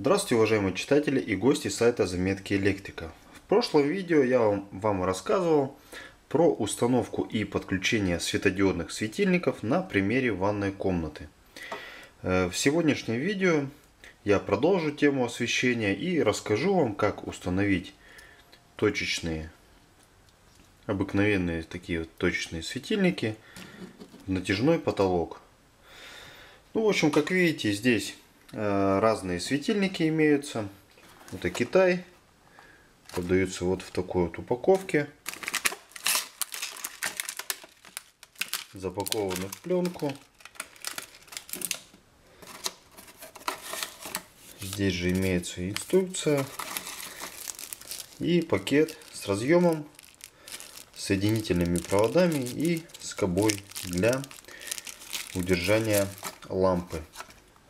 Здравствуйте, уважаемые читатели и гости сайта Заметки Электрика. В прошлом видео я вам, вам рассказывал про установку и подключение светодиодных светильников на примере ванной комнаты. Э, в сегодняшнем видео я продолжу тему освещения и расскажу вам, как установить точечные, обыкновенные такие вот точечные светильники в натяжной потолок. Ну, в общем, как видите, здесь разные светильники имеются. Это Китай. Продаются вот в такой вот упаковке. Запакованы в пленку. Здесь же имеется инструкция и пакет с разъемом, соединительными проводами и скобой для удержания лампы.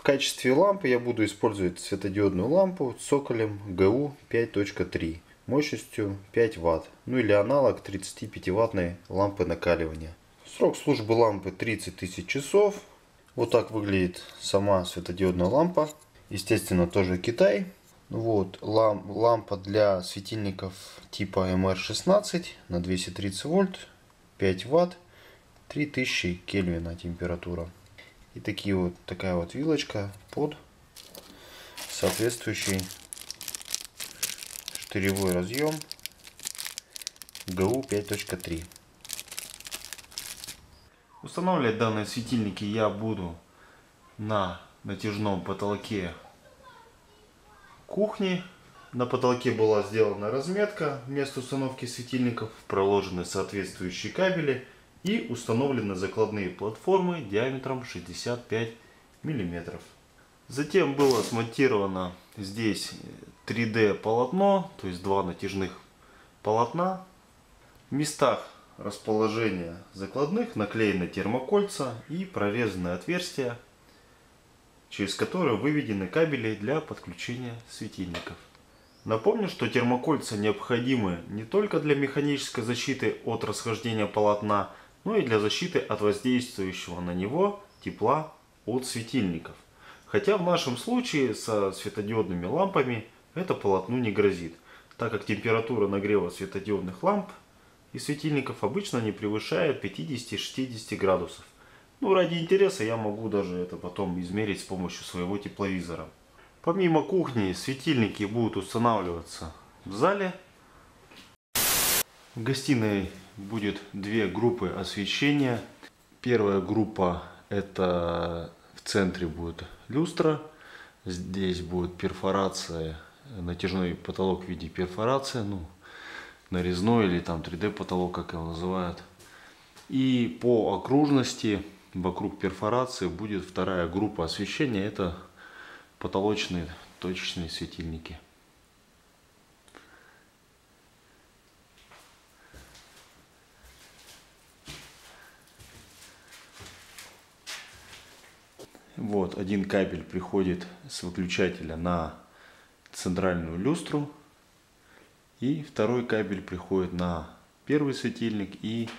В качестве лампы я буду использовать светодиодную лампу с соколем GU 5.3 мощностью 5 Вт, ну или аналог 35 ваттной лампы накаливания. Срок службы лампы 30 тысяч часов. Вот так выглядит сама светодиодная лампа. Естественно, тоже Китай. Вот лам, лампа для светильников типа MR16 на 230 вольт, 5 ватт, 3000 кельвина температура. И такие вот, такая вот вилочка под соответствующий штыревой разъем GU 5.3. Устанавливать данные светильники я буду на натяжном потолке кухни. На потолке была сделана разметка места установки светильников, проложены соответствующие кабели и установлены закладные платформы диаметром 65 мм. Затем было смонтировано здесь 3D полотно, то есть два натяжных полотна. В местах расположения закладных наклеены термокольца и прорезаны отверстия, через которые выведены кабели для подключения светильников. Напомню, что термокольца необходимы не только для механической защиты от расхождения полотна, но и для защиты от воздействующего на него тепла от светильников. Хотя в нашем случае со светодиодными лампами это полотну не грозит, так как температура нагрева светодиодных ламп и светильников обычно не превышает 50-60 градусов. Ну, ради интереса я могу даже это потом измерить с помощью своего тепловизора. Помимо кухни, светильники будут устанавливаться в зале. В гостиной будет две группы освещения. Первая группа это в центре будет люстра. Здесь будет перфорация, натяжной потолок в виде перфорации, ну, нарезной или там 3D потолок, как его называют. И по окружности вокруг перфорации будет вторая группа освещения. Это потолочные точечные светильники. Вот, один кабель приходит с выключателя на центральную люстру. И второй кабель приходит на первый светильник. И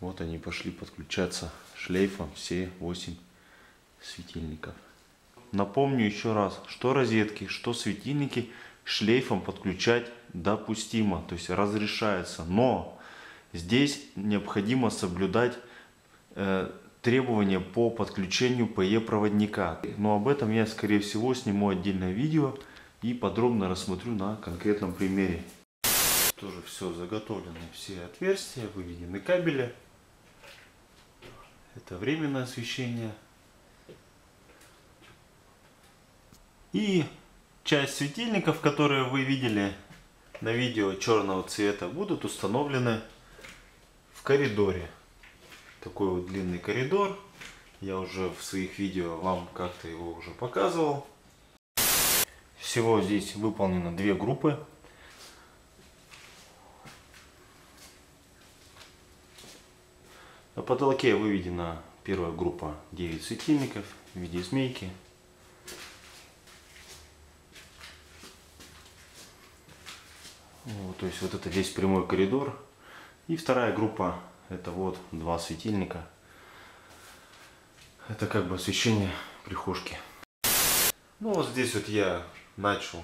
вот они пошли подключаться шлейфом все 8 светильников. Напомню еще раз, что розетки, что светильники шлейфом подключать допустимо, то есть разрешается. Но здесь необходимо соблюдать э, требования по подключению PE проводника. Но об этом я скорее всего сниму отдельное видео и подробно рассмотрю на конкретном примере. Тоже все заготовлены, все отверстия, выведены кабели. Это временное освещение. И часть светильников, которые вы видели на видео черного цвета, будут установлены в коридоре такой вот длинный коридор. Я уже в своих видео вам как-то его уже показывал. Всего здесь выполнено две группы. На потолке выведена первая группа 9 светильников в виде змейки. Вот, то есть вот это весь прямой коридор. И вторая группа это вот два светильника. Это как бы освещение прихожки. Ну вот здесь вот я начал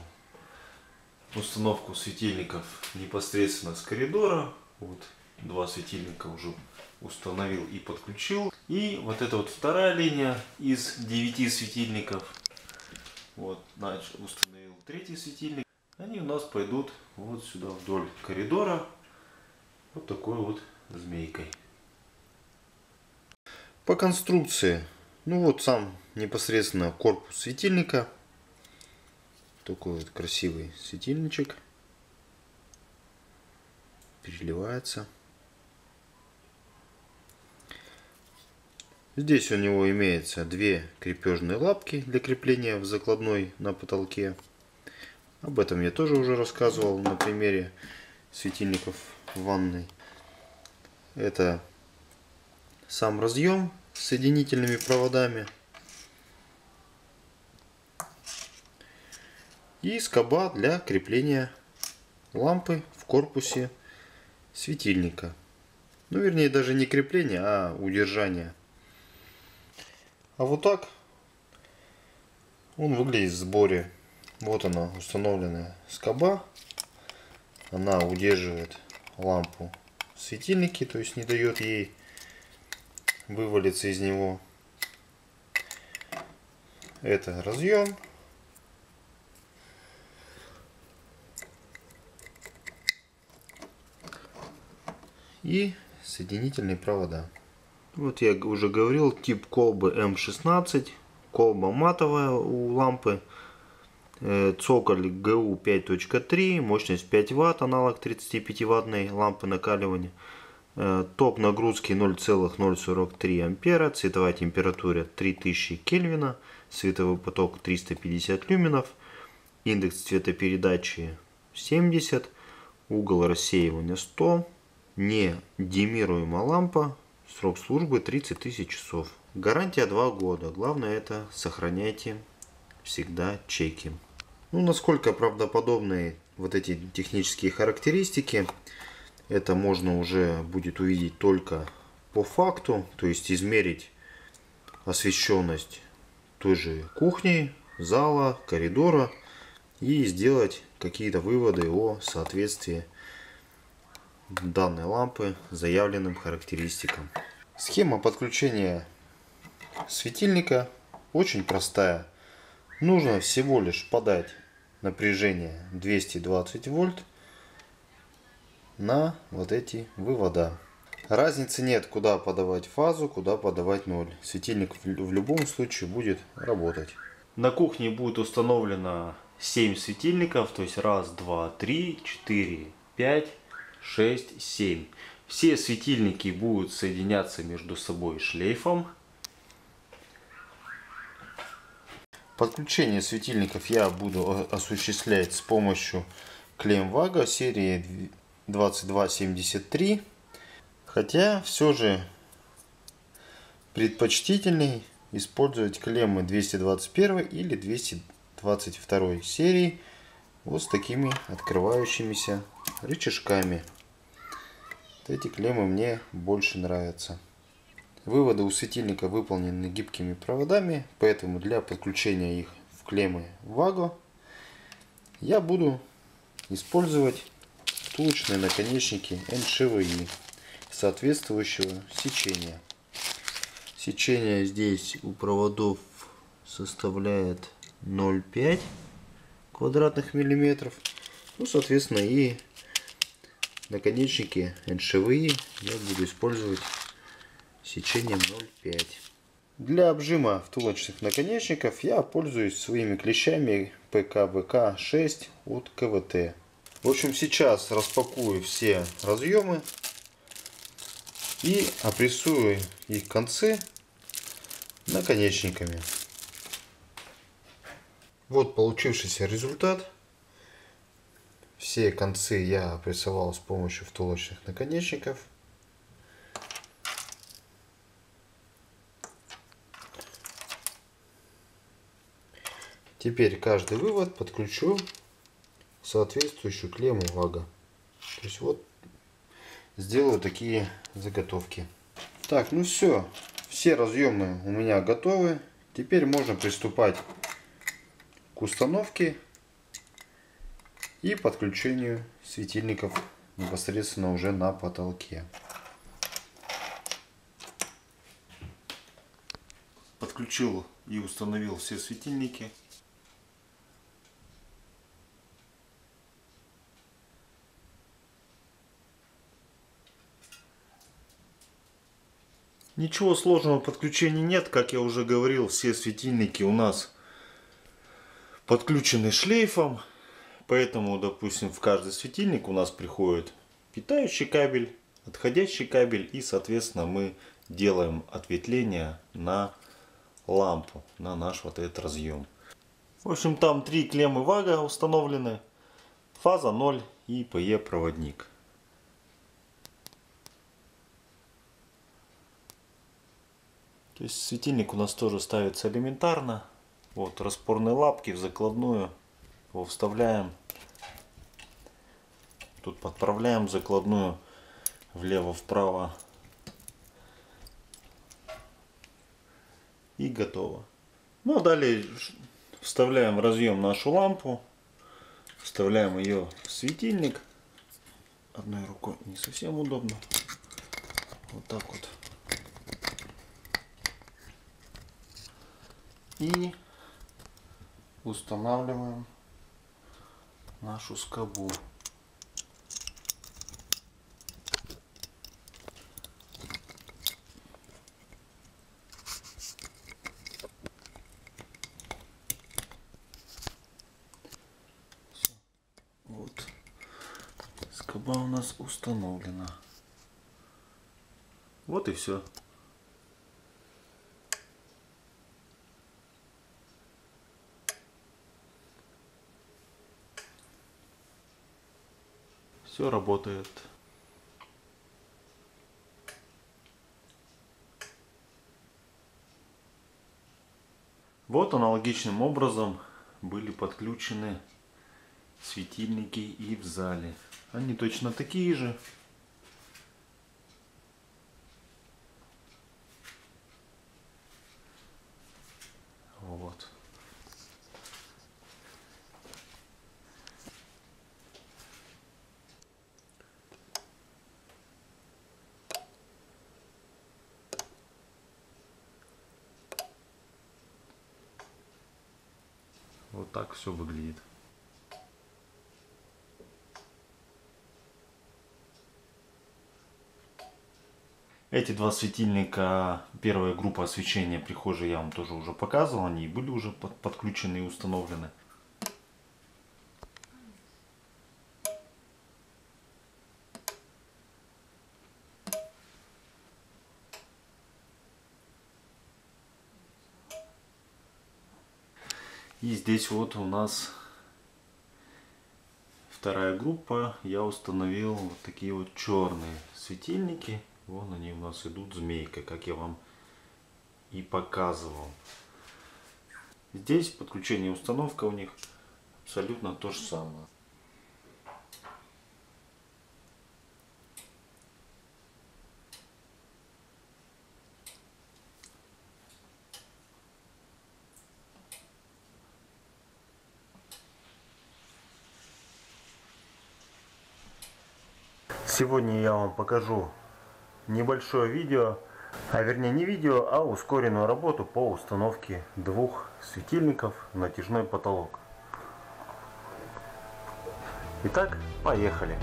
установку светильников непосредственно с коридора. Вот два светильника уже установил и подключил. И вот эта вот вторая линия из 9 светильников. Вот, начал, установил третий светильник. Они у нас пойдут вот сюда вдоль коридора. Вот такой вот змейкой. По конструкции. Ну вот сам непосредственно корпус светильника. Такой вот красивый светильничек. Переливается. Здесь у него имеется две крепежные лапки для крепления в закладной на потолке. Об этом я тоже уже рассказывал на примере светильников в ванной. Это сам разъем с соединительными проводами. И скоба для крепления лампы в корпусе светильника. Ну, вернее, даже не крепление, а удержание а вот так он выглядит в сборе. Вот она установленная скоба. Она удерживает лампу в светильнике, то есть не дает ей вывалиться из него. Это разъем. И соединительные провода. Вот я уже говорил, тип колбы М16, колба матовая у лампы, цоколь ГУ 5.3, мощность 5 Вт, аналог 35 ваттной лампы накаливания. Э, ток нагрузки 0,043 ампера, цветовая температура 3000 кельвина, световой поток 350 люменов, индекс цветопередачи 70, угол рассеивания 100, не демируемая лампа Срок службы 30 тысяч часов. Гарантия 2 года. Главное это сохраняйте всегда чеки. Ну, насколько правдоподобны вот эти технические характеристики, это можно уже будет увидеть только по факту, то есть измерить освещенность той же кухни, зала, коридора и сделать какие-то выводы о соответствии данной лампы заявленным характеристикам. Схема подключения светильника очень простая. Нужно всего лишь подать напряжение 220 вольт на вот эти вывода. Разницы нет, куда подавать фазу, куда подавать ноль. Светильник в любом случае будет работать. На кухне будет установлено 7 светильников, то есть раз, два, три, четыре, пять 6, 7. Все светильники будут соединяться между собой шлейфом. Подключение светильников я буду осуществлять с помощью клем Вага серии 2273. Хотя все же предпочтительней использовать клеммы 221 или 222 серии вот с такими открывающимися рычажками. Эти клеммы мне больше нравятся. Выводы у светильника выполнены гибкими проводами, поэтому для подключения их в клеммы ВАГО я буду использовать втулочные наконечники NSHVI соответствующего сечения. Сечение здесь у проводов составляет 0,5 квадратных миллиметров. Ну, соответственно, и наконечники NSHVI я буду использовать сечением 0,5. Для обжима втулочных наконечников я пользуюсь своими клещами ПКВК-6 от КВТ. В общем, сейчас распакую все разъемы и опрессую их концы наконечниками. Вот получившийся результат. Все концы я прессовал с помощью втулочных наконечников. Теперь каждый вывод подключу соответствующую клемму вага. То есть вот сделаю такие заготовки. Так, ну все. Все разъемы у меня готовы. Теперь можно приступать к установке и подключению светильников непосредственно уже на потолке. Подключил и установил все светильники. Ничего сложного подключения нет, как я уже говорил, все светильники у нас подключены шлейфом. Поэтому, допустим, в каждый светильник у нас приходит питающий кабель, отходящий кабель и, соответственно, мы делаем ответвление на лампу, на наш вот этот разъем. В общем, там три клеммы ВАГа установлены, фаза 0 и ПЕ проводник. То есть светильник у нас тоже ставится элементарно. Вот распорные лапки в закладную его вставляем. Тут подправляем закладную влево-вправо. И готово. Ну а далее вставляем разъем нашу лампу. Вставляем ее в светильник. Одной рукой не совсем удобно. Вот так вот. И устанавливаем нашу скобу. Вот скоба у нас установлена. Вот и все. Все работает. Вот аналогичным образом были подключены светильники и в зале. Они точно такие же. Вот. Вот так все выглядит. Эти два светильника, первая группа освещения прихожей я вам тоже уже показывал, они были уже подключены и установлены. И здесь вот у нас вторая группа. Я установил вот такие вот черные светильники. Вон они у нас идут змейкой, как я вам и показывал. Здесь подключение и установка у них абсолютно то же самое. Сегодня я вам покажу небольшое видео, а вернее не видео, а ускоренную работу по установке двух светильников в натяжной потолок. Итак, поехали!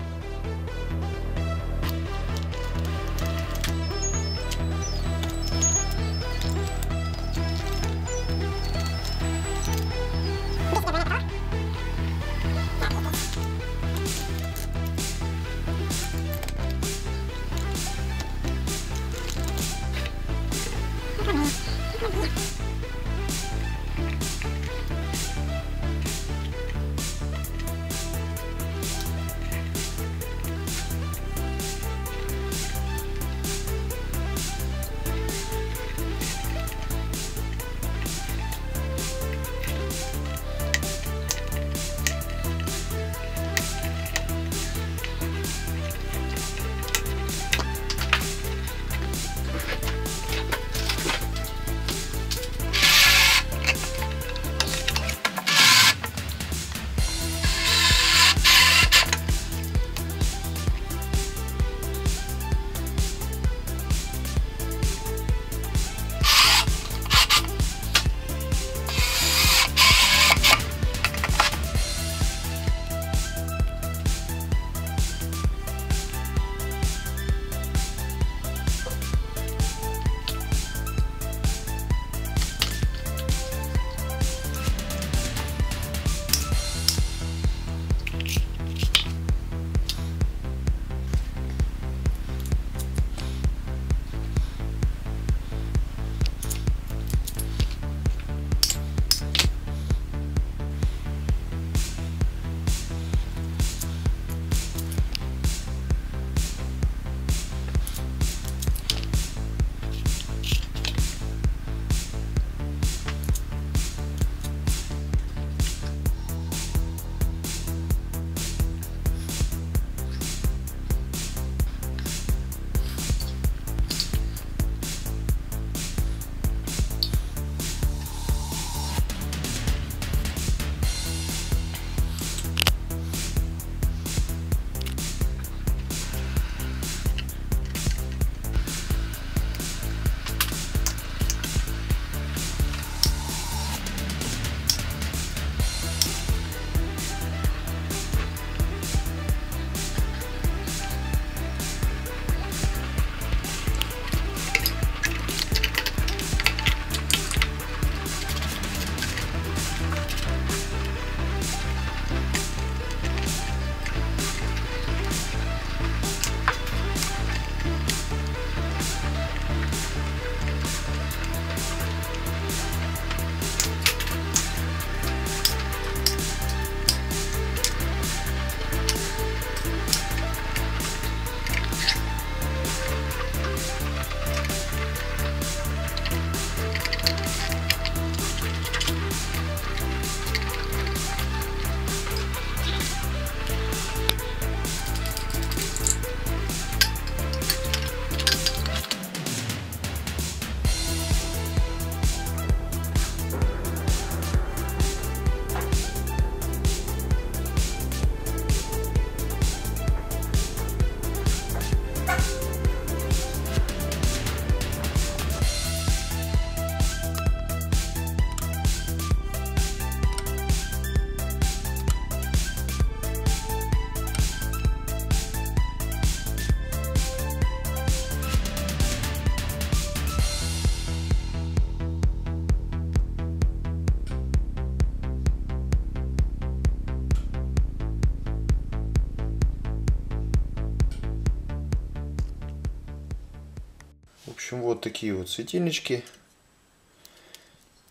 Такие вот светильнички.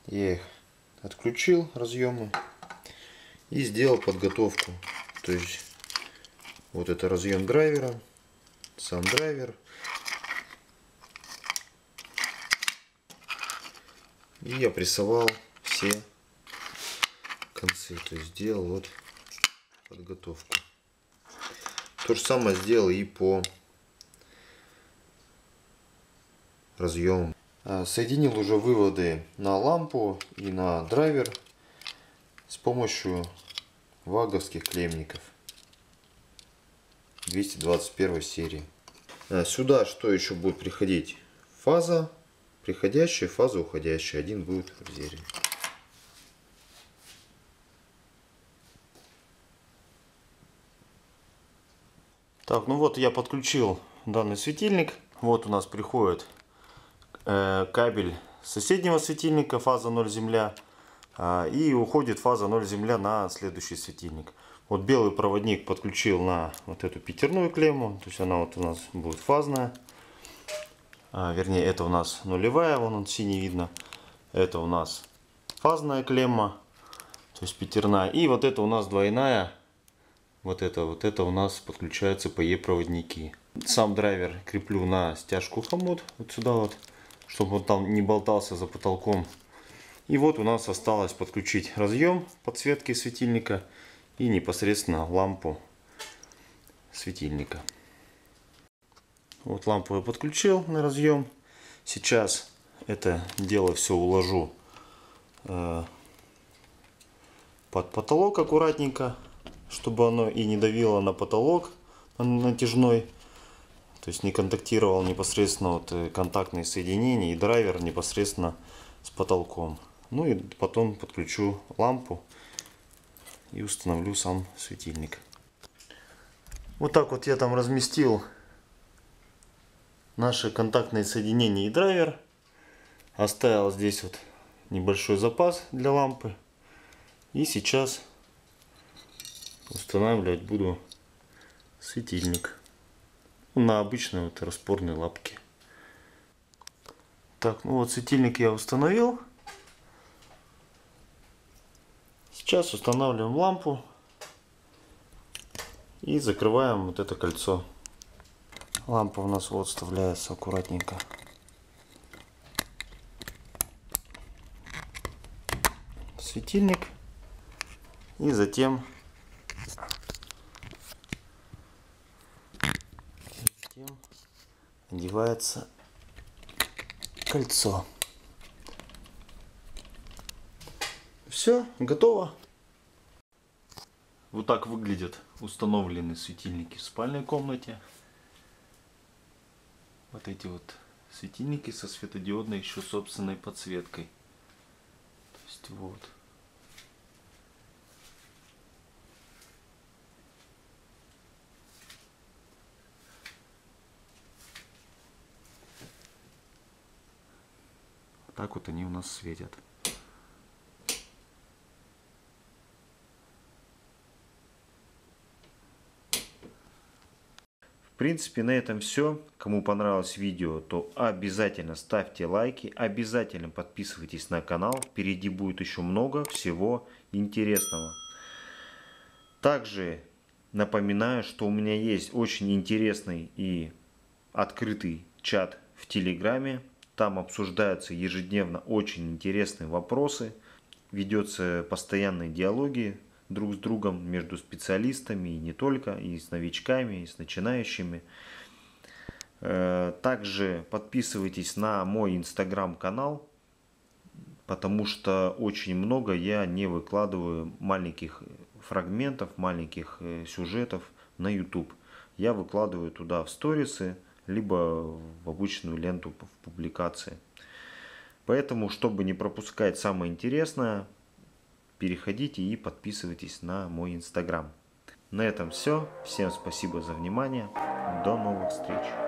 Я их отключил, разъемы. И сделал подготовку. То есть, вот это разъем драйвера. Сам драйвер. И я прессовал все концы. То есть, сделал вот подготовку. То же самое сделал и по разъемам. А, соединил уже выводы на лампу и на драйвер с помощью ваговских клемников 221 серии. А, сюда что еще будет приходить? Фаза приходящая, фаза уходящая. Один будет в зере. Так, ну вот я подключил данный светильник. Вот у нас приходит э, кабель соседнего светильника, фаза 0 земля. Э, и уходит фаза 0 земля на следующий светильник. Вот белый проводник подключил на вот эту пятерную клемму. То есть она вот у нас будет фазная. А, вернее, это у нас нулевая, вон он синий видно. Это у нас фазная клемма, то есть пятерная. И вот это у нас двойная вот это, вот это у нас подключаются PE проводники. Сам драйвер креплю на стяжку хомут, вот сюда вот, чтобы он там не болтался за потолком. И вот у нас осталось подключить разъем подсветки светильника и непосредственно лампу светильника. Вот лампу я подключил на разъем. Сейчас это дело все уложу э, под потолок аккуратненько чтобы оно и не давило на потолок натяжной, то есть не контактировал непосредственно вот э, контактные соединения и драйвер непосредственно с потолком. Ну и потом подключу лампу и установлю сам светильник. Вот так вот я там разместил наши контактные соединения и драйвер. Оставил здесь вот небольшой запас для лампы. И сейчас устанавливать буду светильник на обычной вот распорной лапке. Так, ну вот светильник я установил. Сейчас устанавливаем лампу и закрываем вот это кольцо. Лампа у нас вот вставляется аккуратненько. Светильник и затем одевается кольцо. Все, готово. Вот так выглядят установленные светильники в спальной комнате. Вот эти вот светильники со светодиодной еще собственной подсветкой. То есть вот. Так вот они у нас светят. В принципе, на этом все. Кому понравилось видео, то обязательно ставьте лайки, обязательно подписывайтесь на канал. Впереди будет еще много всего интересного. Также напоминаю, что у меня есть очень интересный и открытый чат в Телеграме. Там обсуждаются ежедневно очень интересные вопросы. Ведется постоянные диалоги друг с другом между специалистами и не только, и с новичками, и с начинающими. Э, также подписывайтесь на мой инстаграм-канал, потому что очень много я не выкладываю маленьких фрагментов, маленьких э, сюжетов на YouTube. Я выкладываю туда в сторисы, либо в обычную ленту в публикации. Поэтому, чтобы не пропускать самое интересное, переходите и подписывайтесь на мой инстаграм. На этом все. Всем спасибо за внимание. До новых встреч.